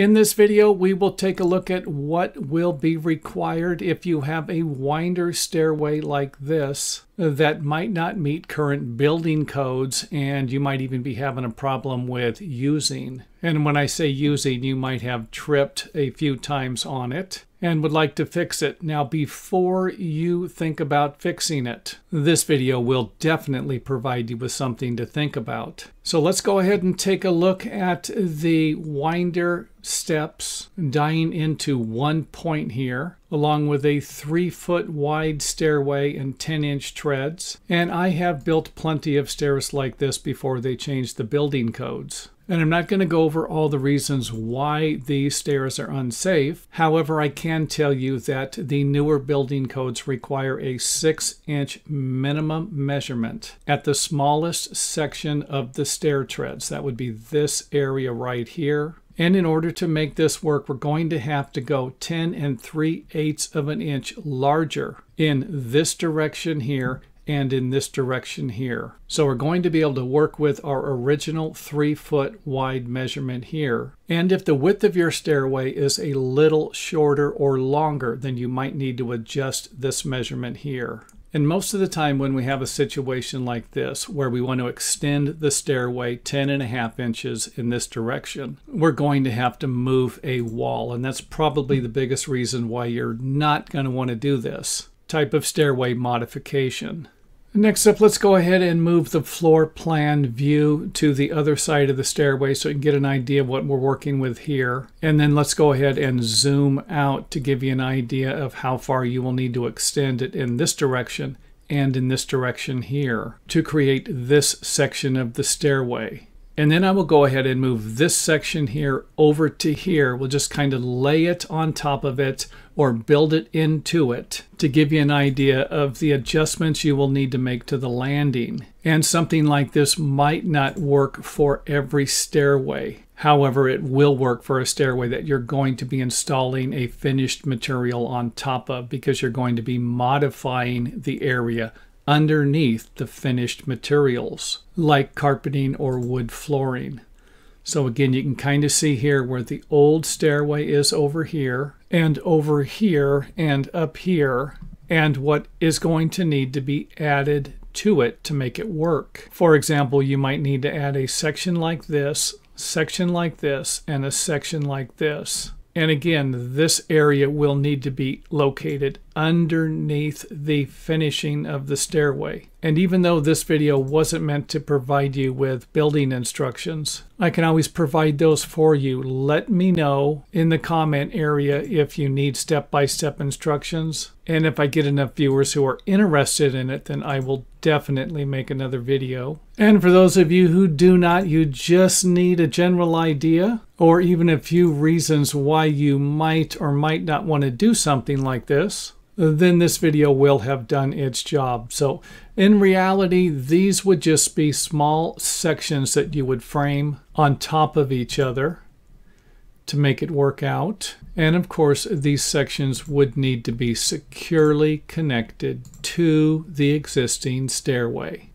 In this video, we will take a look at what will be required if you have a winder stairway like this that might not meet current building codes and you might even be having a problem with using. And when I say using, you might have tripped a few times on it and would like to fix it. Now, before you think about fixing it, this video will definitely provide you with something to think about. So let's go ahead and take a look at the winder steps dying into one point here along with a three foot wide stairway and 10 inch treads. And I have built plenty of stairs like this before they changed the building codes. And I'm not going to go over all the reasons why these stairs are unsafe. However, I can tell you that the newer building codes require a 6 inch minimum measurement at the smallest section of the stair treads. That would be this area right here. And in order to make this work, we're going to have to go 10 and 3 eighths of an inch larger in this direction here and in this direction here. So we're going to be able to work with our original three foot wide measurement here. And if the width of your stairway is a little shorter or longer, then you might need to adjust this measurement here. And most of the time when we have a situation like this, where we want to extend the stairway 10 and a half inches in this direction, we're going to have to move a wall. And that's probably the biggest reason why you're not going to want to do this type of stairway modification. Next up, let's go ahead and move the floor plan view to the other side of the stairway so you can get an idea of what we're working with here. And then let's go ahead and zoom out to give you an idea of how far you will need to extend it in this direction and in this direction here to create this section of the stairway. And then I will go ahead and move this section here over to here. We'll just kind of lay it on top of it or build it into it to give you an idea of the adjustments you will need to make to the landing. And something like this might not work for every stairway. However, it will work for a stairway that you're going to be installing a finished material on top of because you're going to be modifying the area underneath the finished materials like carpeting or wood flooring. So again, you can kind of see here where the old stairway is over here and over here and up here and what is going to need to be added to it to make it work. For example, you might need to add a section like this, section like this, and a section like this. And again, this area will need to be located underneath the finishing of the stairway. And even though this video wasn't meant to provide you with building instructions, I can always provide those for you. Let me know in the comment area if you need step-by-step -step instructions. And if I get enough viewers who are interested in it, then I will definitely make another video. And for those of you who do not, you just need a general idea or even a few reasons why you might or might not want to do something like this then this video will have done its job. So in reality, these would just be small sections that you would frame on top of each other to make it work out. And of course, these sections would need to be securely connected to the existing stairway.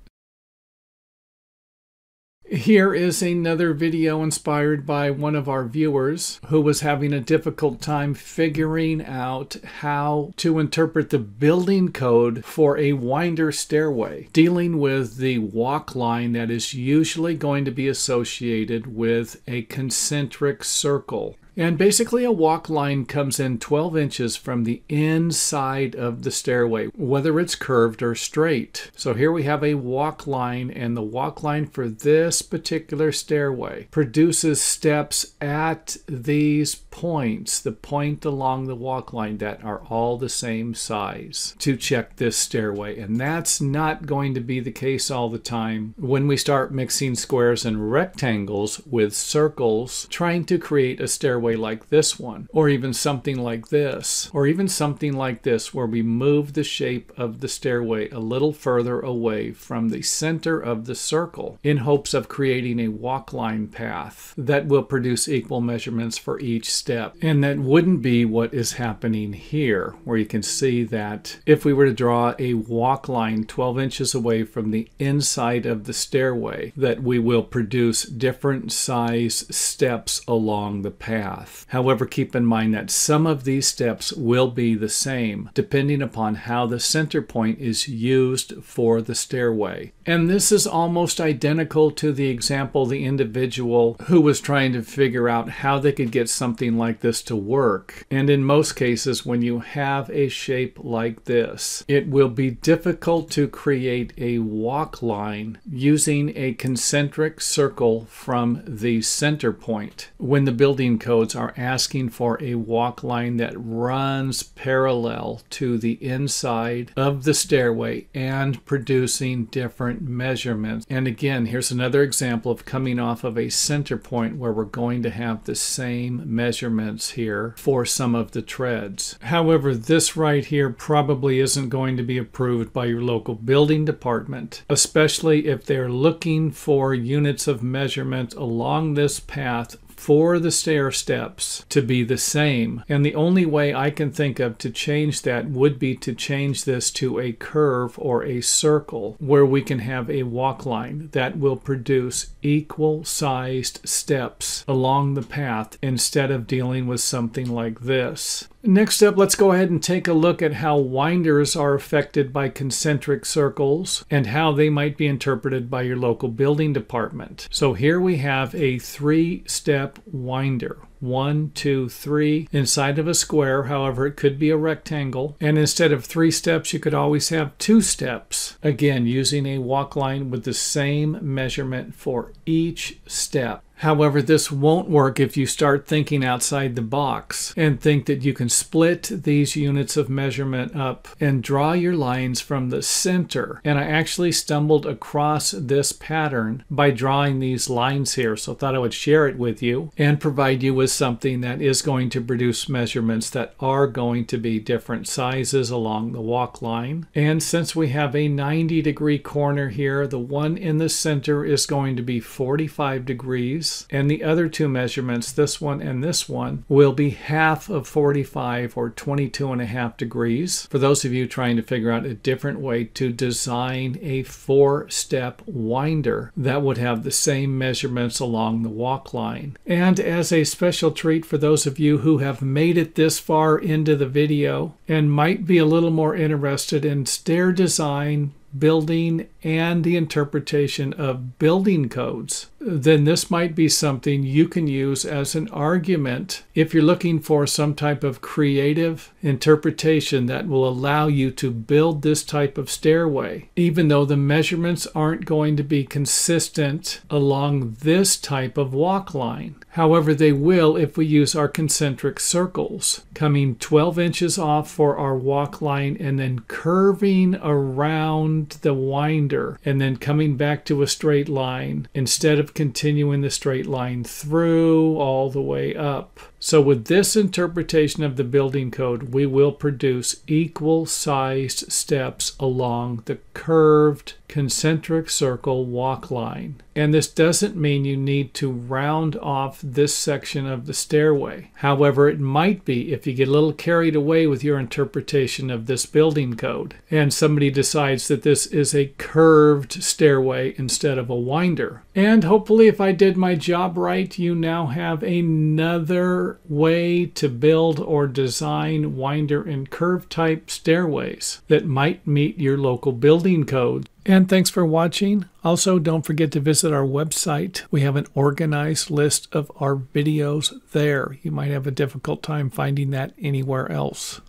Here is another video inspired by one of our viewers who was having a difficult time figuring out how to interpret the building code for a winder stairway, dealing with the walk line that is usually going to be associated with a concentric circle. And basically a walk line comes in 12 inches from the inside of the stairway, whether it's curved or straight. So here we have a walk line and the walk line for this particular stairway produces steps at these points, the point along the walk line that are all the same size to check this stairway. And that's not going to be the case all the time when we start mixing squares and rectangles with circles, trying to create a stairway like this one, or even something like this, or even something like this where we move the shape of the stairway a little further away from the center of the circle in hopes of creating a walk line path that will produce equal measurements for each step. And that wouldn't be what is happening here, where you can see that if we were to draw a walk line 12 inches away from the inside of the stairway, that we will produce different size steps along the path. Path. However, keep in mind that some of these steps will be the same depending upon how the center point is used for the stairway. And this is almost identical to the example the individual who was trying to figure out how they could get something like this to work. And in most cases, when you have a shape like this, it will be difficult to create a walk line using a concentric circle from the center point when the building codes are asking for a walk line that runs parallel to the inside of the stairway and producing different measurements. And again, here's another example of coming off of a center point where we're going to have the same measurements here for some of the treads. However, this right here probably isn't going to be approved by your local building department, especially if they're looking for units of measurement along this path for the stair steps to be the same. And the only way I can think of to change that would be to change this to a curve or a circle where we can have a walk line that will produce equal sized steps along the path instead of dealing with something like this. Next up, let's go ahead and take a look at how winders are affected by concentric circles and how they might be interpreted by your local building department. So here we have a three-step winder one, two, three inside of a square. However, it could be a rectangle. And instead of three steps, you could always have two steps. Again, using a walk line with the same measurement for each step. However, this won't work if you start thinking outside the box and think that you can split these units of measurement up and draw your lines from the center. And I actually stumbled across this pattern by drawing these lines here, so I thought I would share it with you and provide you with something that is going to produce measurements that are going to be different sizes along the walk line. And since we have a 90 degree corner here, the one in the center is going to be 45 degrees. And the other two measurements, this one and this one, will be half of 45 or 22 and a half degrees. For those of you trying to figure out a different way to design a four step winder that would have the same measurements along the walk line. And as a special treat for those of you who have made it this far into the video and might be a little more interested in stair design, building, and the interpretation of building codes, then this might be something you can use as an argument if you're looking for some type of creative interpretation that will allow you to build this type of stairway, even though the measurements aren't going to be consistent along this type of walk line. However, they will if we use our concentric circles, coming 12 inches off for our walk line and then curving around the winder and then coming back to a straight line instead of continuing the straight line through all the way up. So with this interpretation of the building code, we will produce equal sized steps along the curved concentric circle walk line. And this doesn't mean you need to round off this section of the stairway. However, it might be if you get a little carried away with your interpretation of this building code and somebody decides that this is a curved stairway instead of a winder. And hopefully if I did my job right, you now have another way to build or design winder and curve type stairways that might meet your local building code. And thanks for watching. Also, don't forget to visit our website. We have an organized list of our videos there. You might have a difficult time finding that anywhere else.